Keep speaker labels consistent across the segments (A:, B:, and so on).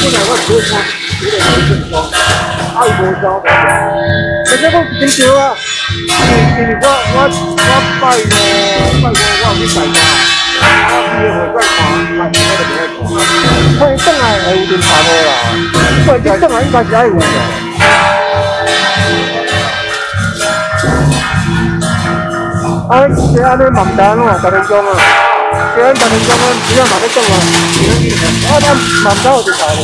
A: Quindi la cosa è dire che questo al voto vediamo che diceva che mi qua qua qua fai qua qua qua mi fai qua io ho qua qua qua qua qua poi tất là ai đến phá đồ là poi đi tất là anh ta giải quyết anh sẽ ăn đến mầm đá luôn à tại bên trong à. 别人打成双方直接把他挣了，你能给什么？啊，他满道就打我。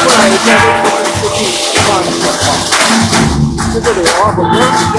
A: 不然一下就把你出去骂你的话，在这里啊，我不能随便。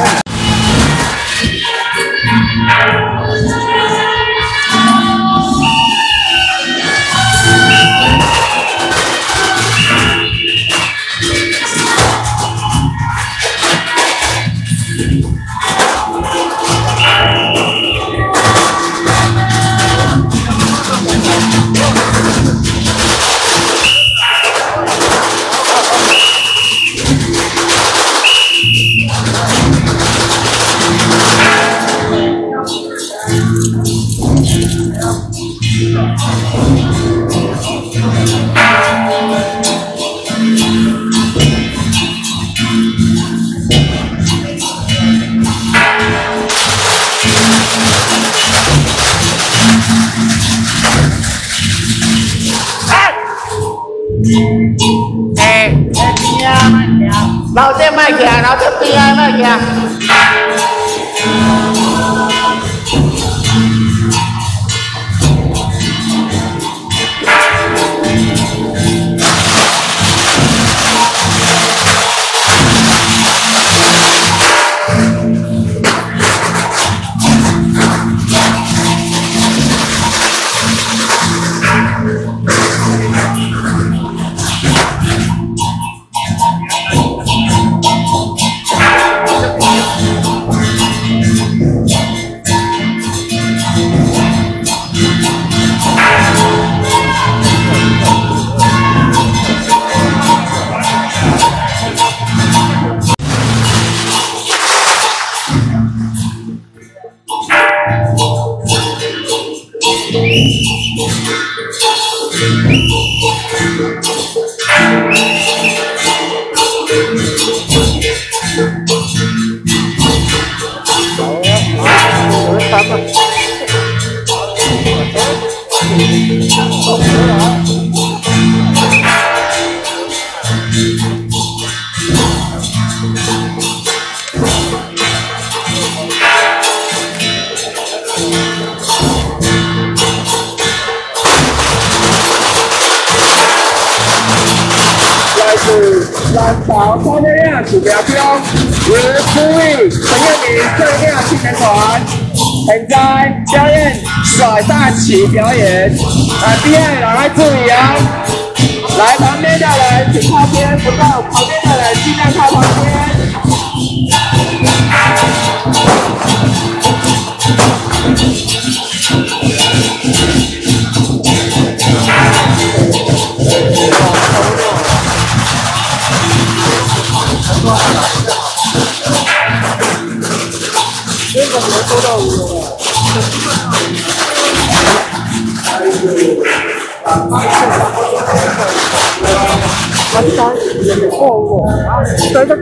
B: Yeah, yeah.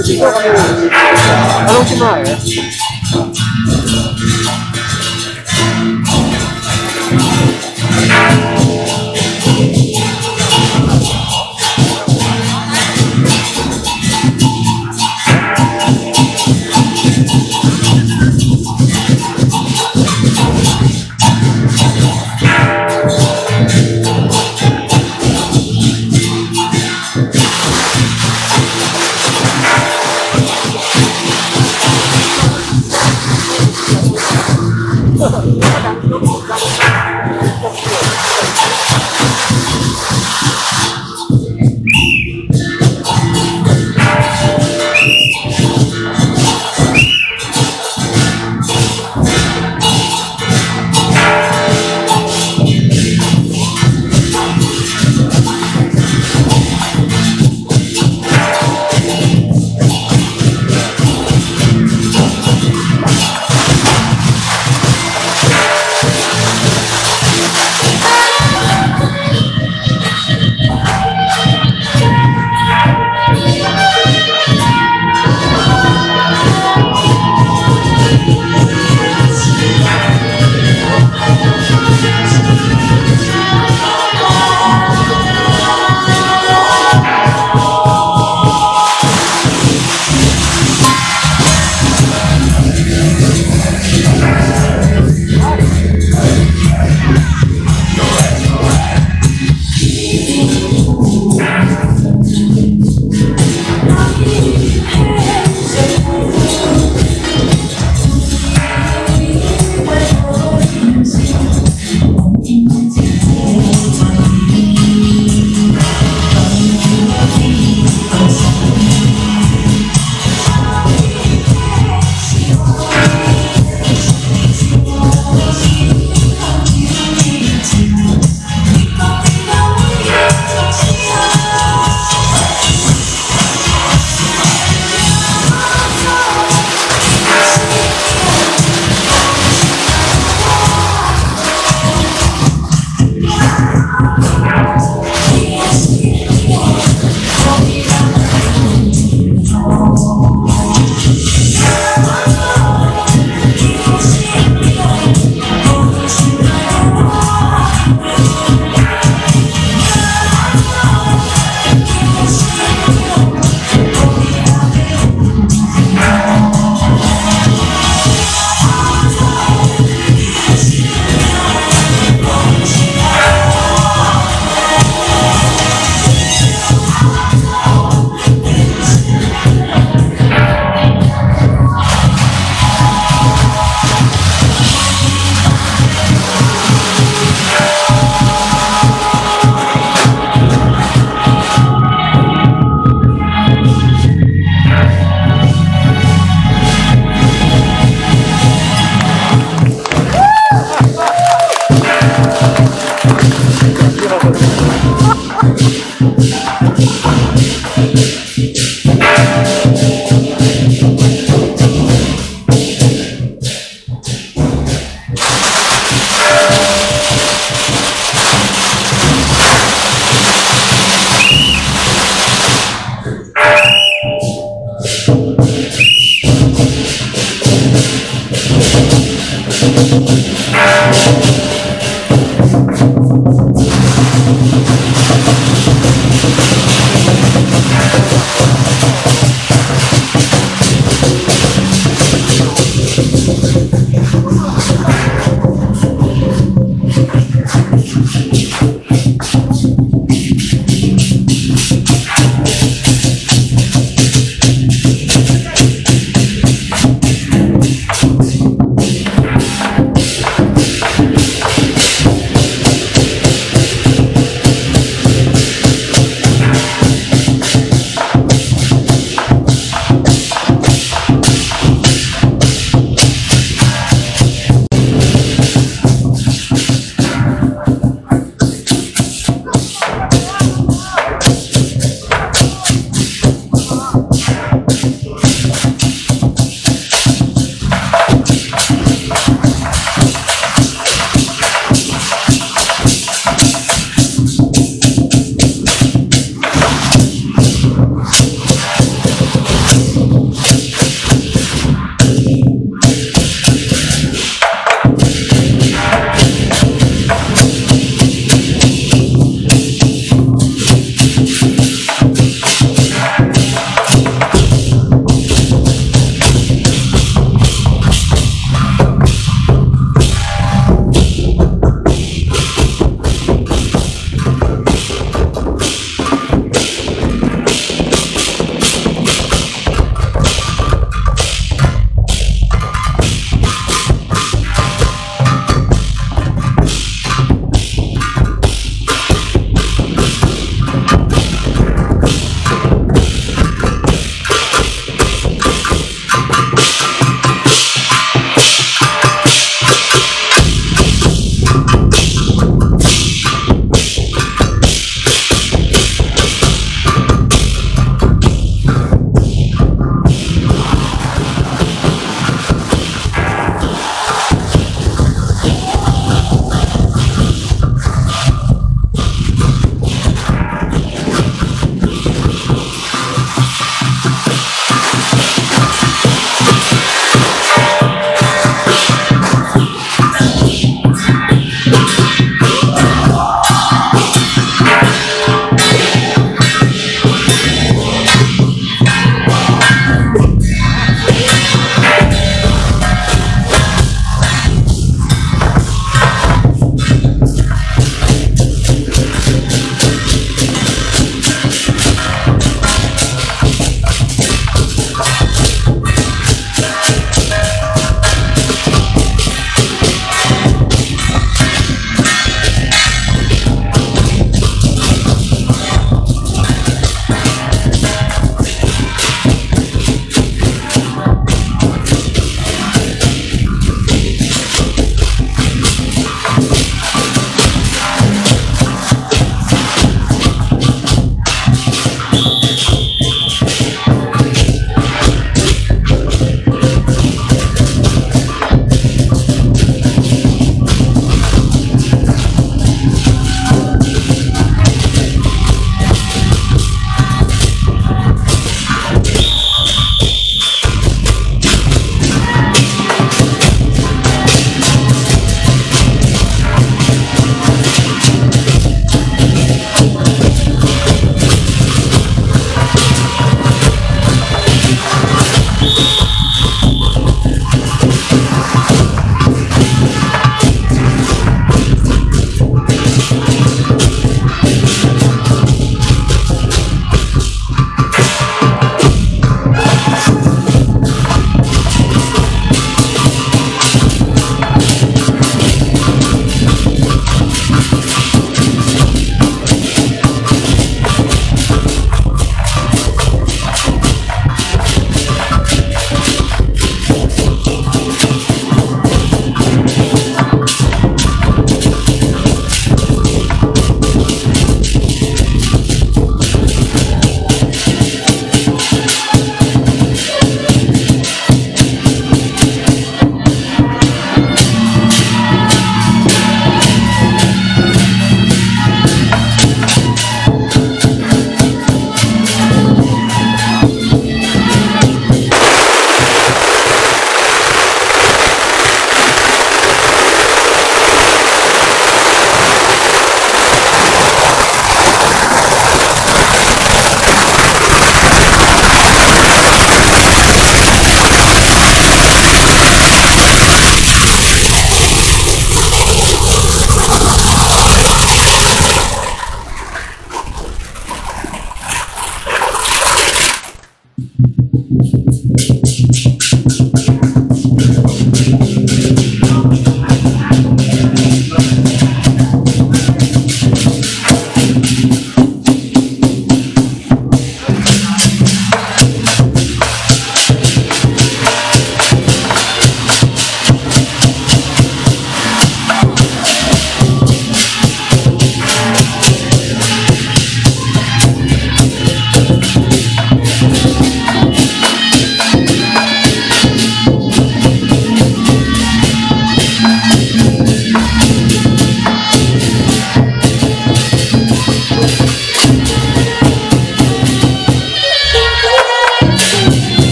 A: Não, não, não.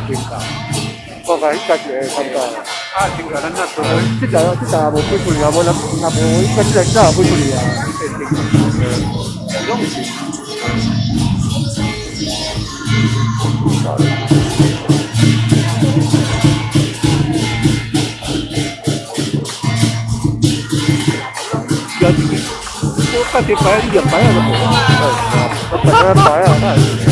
C: 진짜.
A: 거가 여기까지 간다.
C: 아, 지금 안 났어.
A: 진짜, 진짜, 뭐, 불불이야. 뭐, 나, 나, 뭐, 이거 진짜, 진짜, 불불이야.
C: 영지.
A: 똑같이 봐야 이게 봐야 되고 똑같이 봐야 돼.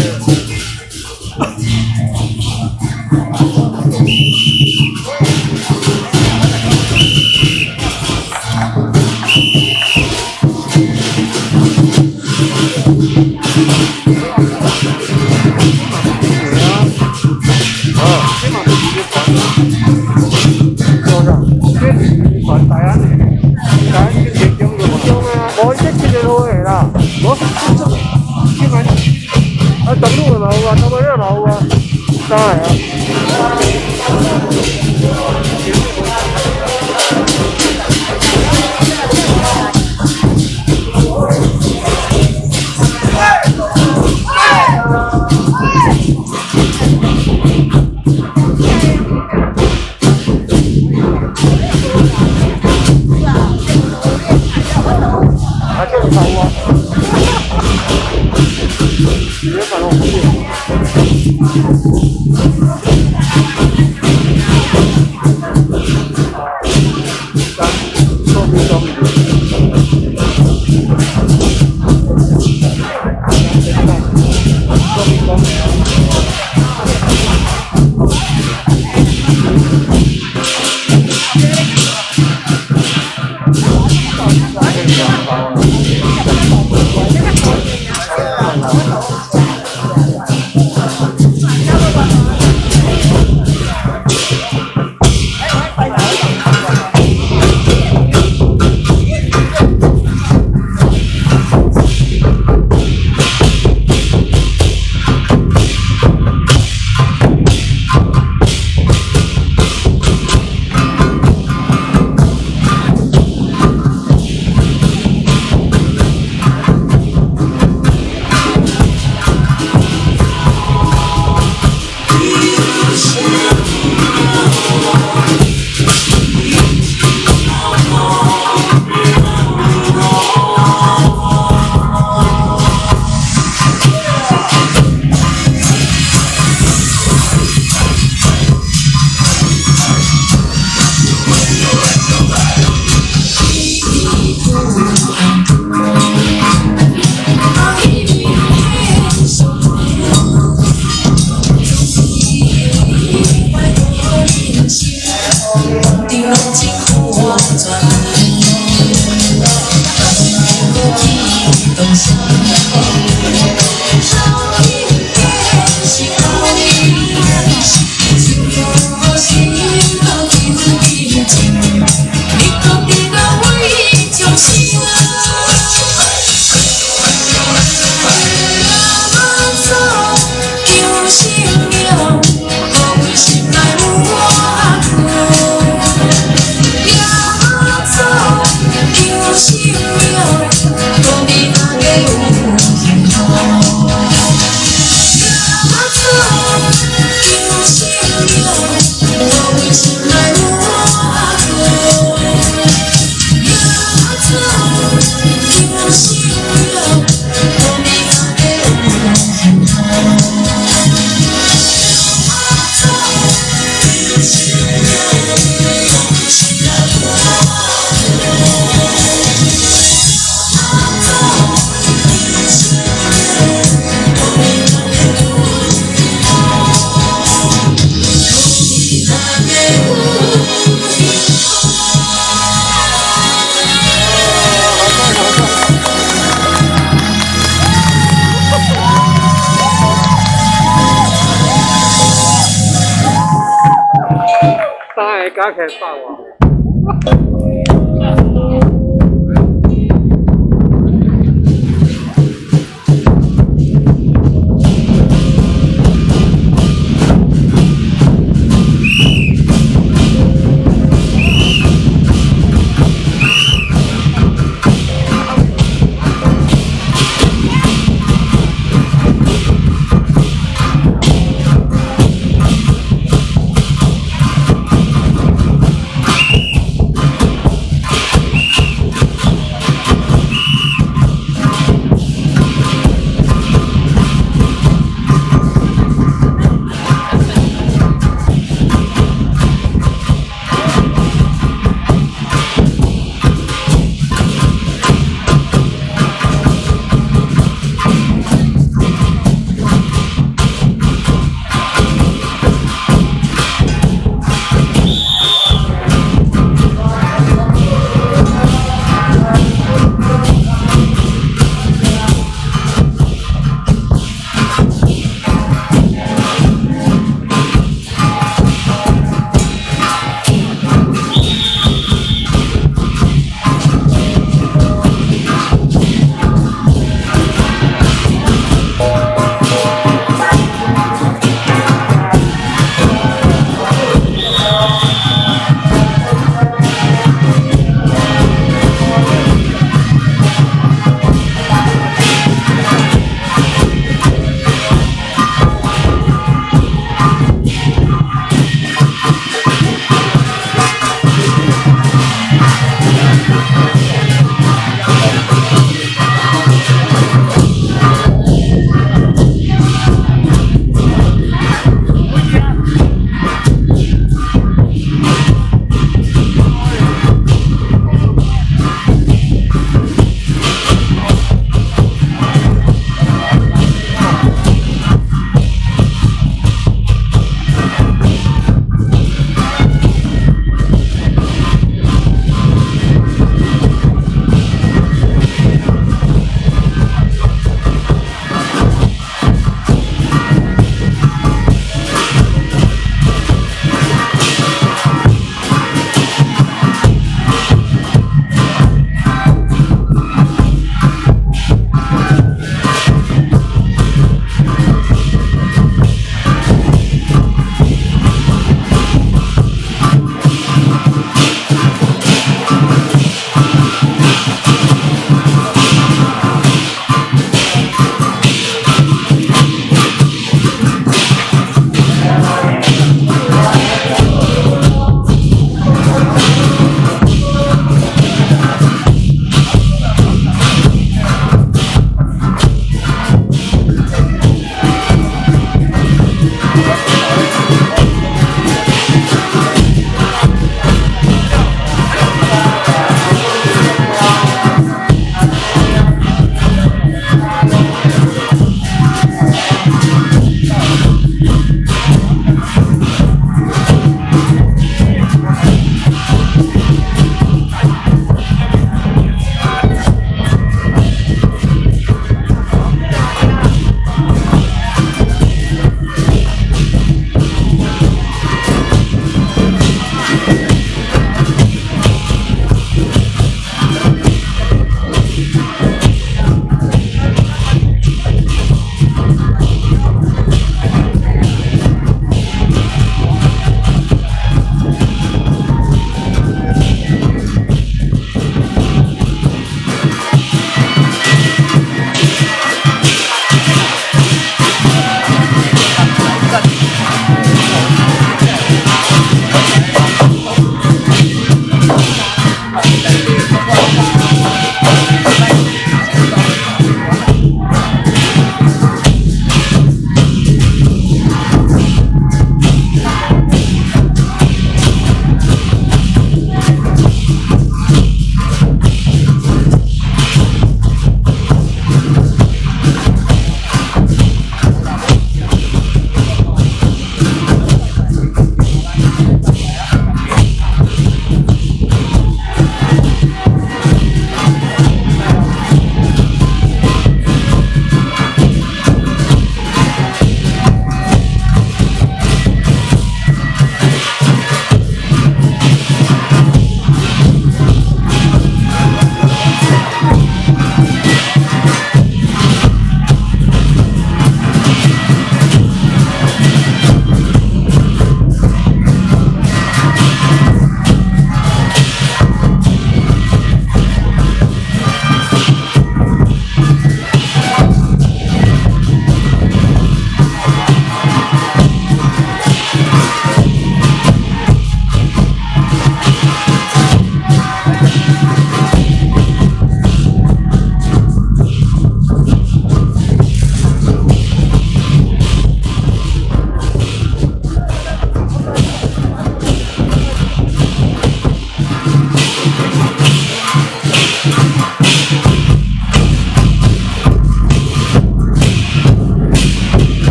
A: 你敢开车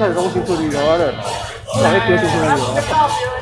A: razão de agora. Sabe que eu tô